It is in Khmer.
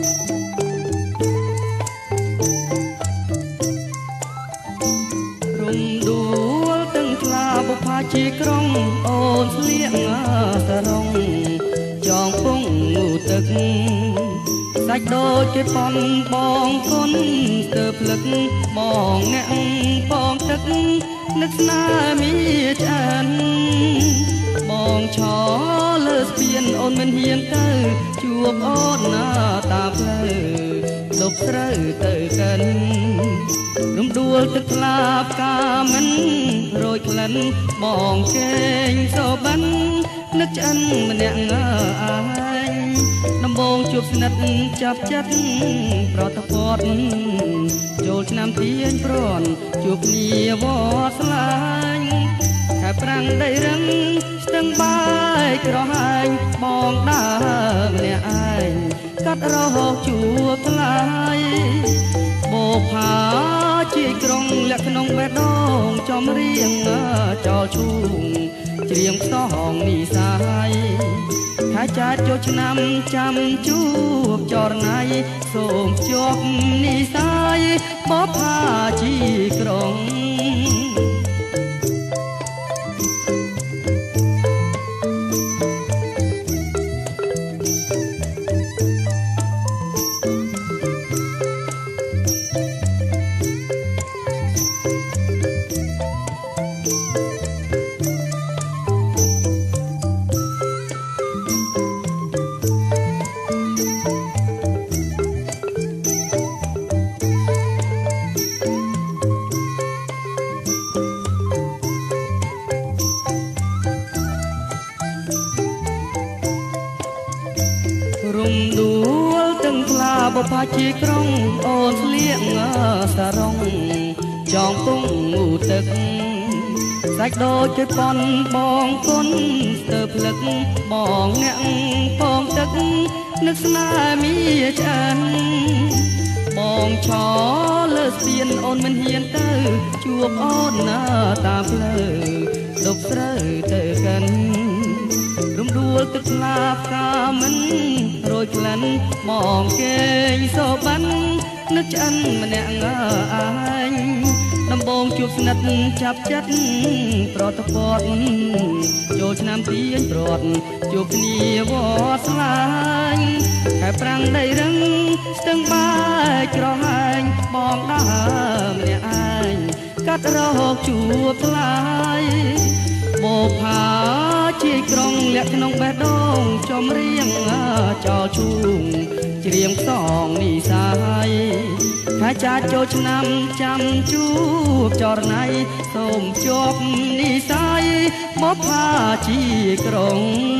រំដួលទាំងថ្លាបុផាជាក្រុងអូនស្លៀកសរងចងពងងូទឹកសាច់ដូចគេប៉ុនបងគុណស្ទើផ្លឹកបងអ្នកបងទឹកនឹកស្នាមីឆ្អិនបងឆ លើស្ពានអូនមិនហ៊ានទៅជួបអូនណាតាផ្លូវដប់ត្រូវទៅកិនរំដួលទឹកថ្លាផ្កាមិនរយក្លិនបងកេងសបិននឹកឆ្អិនម្នាក់អើយដំបងជួបស្និទ្ធចាប់ចិត្តប្រតពតចូលឆ្នាំទៀងប្រន់ជួបគ្នាវត្តស្លាញ់ខែ ប្រាំងដីរឹងស្ទឹងបាយក្រហាញបងដើរម្នាក់ឯងកាត់រហោជួបថ្លៃបោផាជាក្រុងលក្ខក្នុងបេះដូងចំរៀងចោលឈូងច្រៀងខ្សងនិសាយថាចាត់ចូលឆ្នាំចាំជួបចរណៃសូមជាប់និសាយបបផាជាក្រុង ដួលទាំងថ្លាបបាជាក្រុងអូនស្លៀកសារងចងពងងូទឹកសាច់ដូចគេប៉ុនបងគុណស្ទើផ្លឹកបងអ្នកផងទឹកនឹកស្នេហ៍មីឆ្អិនបងឆលើស្ពានអូនមិនហ៊ានទៅជួបអូនណាតាមផ្លូវដប់ត្រូវទៅកិនរំដួ លទឹកថ្លាផ្កាមិនរយក្លិនមកគេងសបិននឹកឆ្អិនម្នាក់អើយដំបងជួបស្និទ្ធចាប់ចិត្តប្រតពតចូលឆ្នាំទៀងព្រាត់ជួបគ្នាវត្តស្លាញ់ខែប្រាំងដីរឹងស្ទឹងបាយក្រហាញបងដើរម្នាក់ឯងកាត់រហោជួបថ្លៃបោផា ជាក្រុងលក្ខក្នុងបេះដូងចំរៀងចោលឈូងច្រៀងផ្សងនិសាយថាចាត់ចូលឆ្នាំចាំជួបចរណៃសូមជាប់និសាយបបផាជាក្រុង